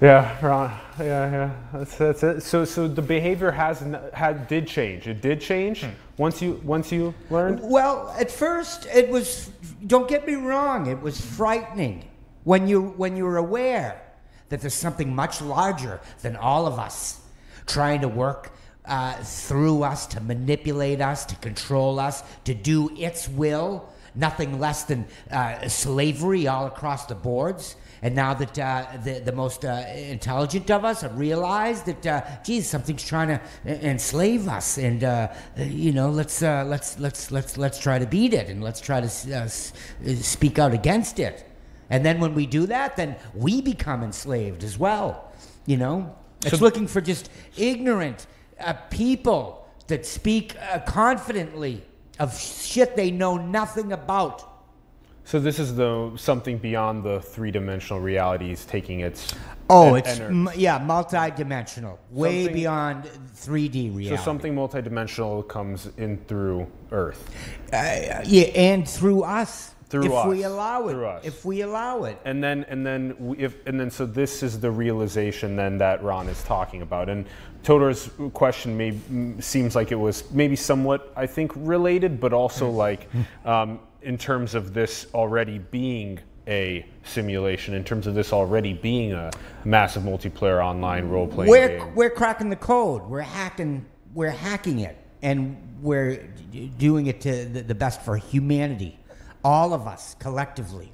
A: Yeah, Ron. Yeah, yeah. That's, that's it. So, so the behavior has had did change. It did change once you once you learned.
C: Well, at first it was. Don't get me wrong. It was frightening when you when you're aware that there's something much larger than all of us trying to work uh, through us to manipulate us to control us to do its will. Nothing less than uh, slavery all across the boards. And now that uh, the, the most uh, intelligent of us have realized that, uh, geez, something's trying to enslave us, and uh, you know, let's uh, let's let's let's let's try to beat it, and let's try to uh, speak out against it. And then when we do that, then we become enslaved as well. You know, it's so, looking for just ignorant people that speak confidently of shit they know nothing about.
A: So this is the something beyond the three-dimensional realities taking its.
C: Oh, it's m- yeah, multi-dimensional, way something, beyond 3D reality.
A: So something multi-dimensional comes in through Earth.
C: Uh, yeah, and through us.
A: Through
C: if
A: us.
C: we allow it. If we allow it.
A: And then and then if and then so this is the realization then that Ron is talking about. And Todor's question may seems like it was maybe somewhat I think related, but also like. Um, in terms of this already being a simulation, in terms of this already being a massive multiplayer online role playing
C: we're,
A: game.
C: We're cracking the code. We're hacking. We're hacking it, and we're doing it to the, the best for humanity, all of us collectively.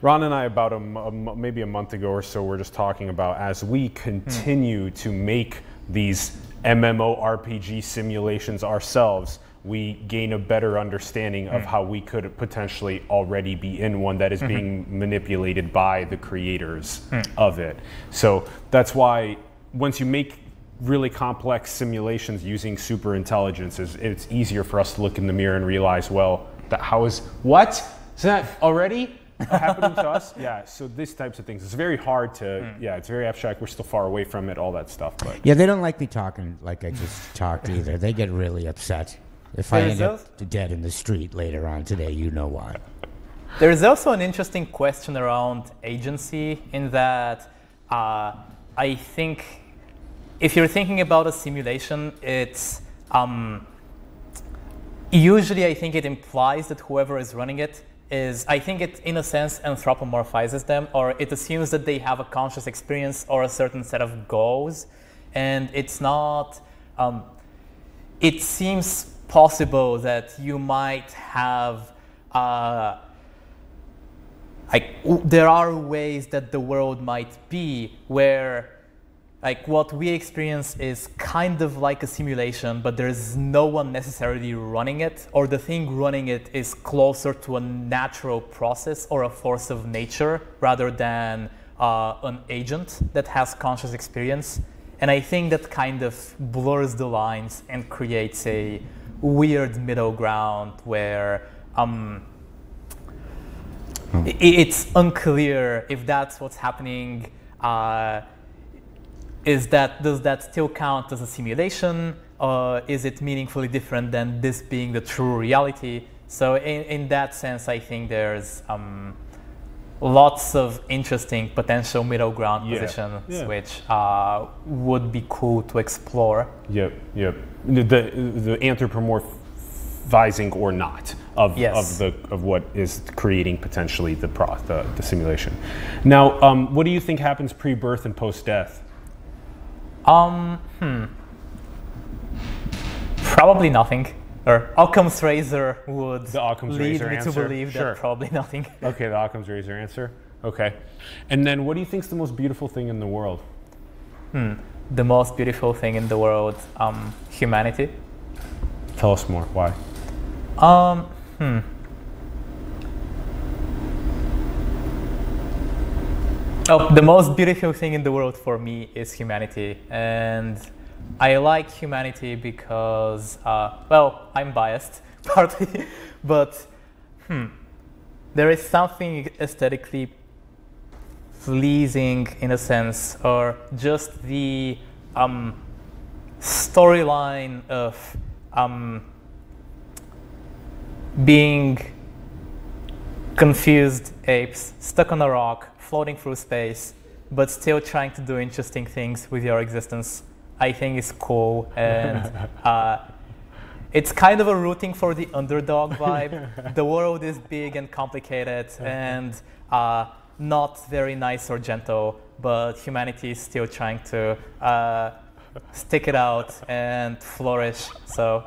A: Ron and I, about a, a, maybe a month ago or so, were just talking about as we continue hmm. to make these MMORPG simulations ourselves we gain a better understanding of mm. how we could potentially already be in one that is mm-hmm. being manipulated by the creators mm. of it. So that's why once you make really complex simulations using super intelligence, it's easier for us to look in the mirror and realize, well, that how is what is that already happening to us? Yeah. So these types of things, it's very hard to. Mm. Yeah, it's very abstract. We're still far away from it. All that stuff. But
C: yeah, they don't like me talking like I just talked either. They get really upset. If I end up dead in the street later on today, you know why.
B: There is also an interesting question around agency in that uh, I think if you're thinking about a simulation, it's um, usually I think it implies that whoever is running it is, I think it in a sense anthropomorphizes them or it assumes that they have a conscious experience or a certain set of goals. And it's not, um, it seems possible that you might have uh, like there are ways that the world might be where like what we experience is kind of like a simulation but there's no one necessarily running it or the thing running it is closer to a natural process or a force of nature rather than uh, an agent that has conscious experience and i think that kind of blurs the lines and creates a weird middle ground where um, oh. it's unclear if that's what's happening. Uh, is that does that still count as a simulation? Or is it meaningfully different than this being the true reality? So in, in that sense, I think there's um, lots of interesting potential middle ground yeah. positions yeah. which uh, would be cool to explore.
A: Yep, yep. The, the anthropomorphizing or not of, yes. of the of what is creating potentially the pro, the, the simulation. Now, um, what do you think happens pre-birth and post-death?
B: Um, hmm. Probably nothing or Occam's razor would
A: the Occam's
B: lead
A: razor
B: me
A: answer?
B: to believe
A: sure.
B: that probably nothing. <laughs>
A: okay, the Occam's razor answer. Okay, and then what do you think is the most beautiful thing in the world?
B: Hmm. The most beautiful thing in the world, um, humanity.
A: Tell us more. Why?
B: Um. Hmm. Oh, the most beautiful thing in the world for me is humanity, and I like humanity because, uh, well, I'm biased <laughs> partly, but hmm, there is something aesthetically pleasing in a sense, or just the um, storyline of um, being confused apes stuck on a rock, floating through space, but still trying to do interesting things with your existence I think is cool and <laughs> uh, it's kind of a rooting for the underdog vibe. the world is big and complicated and uh, not very nice or gentle, but humanity is still trying to uh, stick it out and flourish. So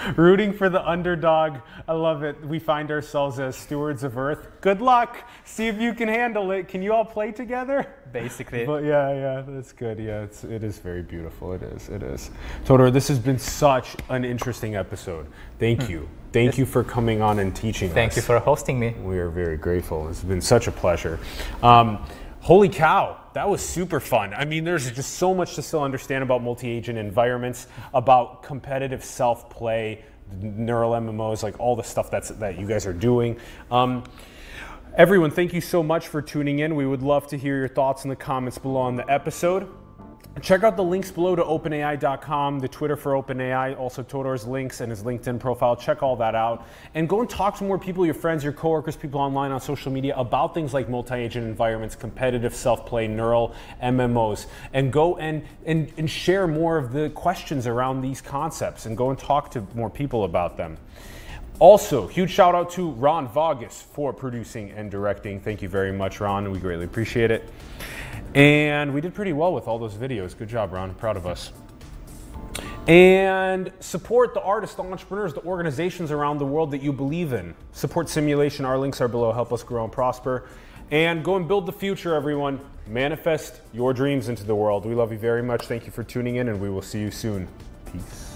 B: <laughs>
A: Rooting for the underdog. I love it. We find ourselves as stewards of Earth. Good luck. See if you can handle it. Can you all play together? <laughs>
B: Basically.
A: But yeah, yeah, that's good. Yeah, it's it is very beautiful. It is. It is. Todor, this has been such an interesting episode. Thank you. Thank you for coming on and teaching us.
B: Thank
A: us.
B: you for hosting me.
A: We are very grateful. It's been such a pleasure. Um, holy cow, that was super fun. I mean, there's just so much to still understand about multi-agent environments, about competitive self-play, neural MMOs, like all the stuff that's that you guys are doing. Um, everyone, thank you so much for tuning in. We would love to hear your thoughts in the comments below on the episode. Check out the links below to openai.com, the Twitter for OpenAI, also Todor's links and his LinkedIn profile. Check all that out. And go and talk to more people, your friends, your coworkers, people online on social media about things like multi-agent environments, competitive self-play, neural MMOs. And go and, and, and share more of the questions around these concepts and go and talk to more people about them. Also, huge shout out to Ron Vargas for producing and directing. Thank you very much, Ron. We greatly appreciate it. And we did pretty well with all those videos. Good job, Ron. Proud of us. And support the artists, the entrepreneurs, the organizations around the world that you believe in. Support Simulation. Our links are below. Help us grow and prosper. And go and build the future, everyone. Manifest your dreams into the world. We love you very much. Thank you for tuning in, and we will see you soon. Peace.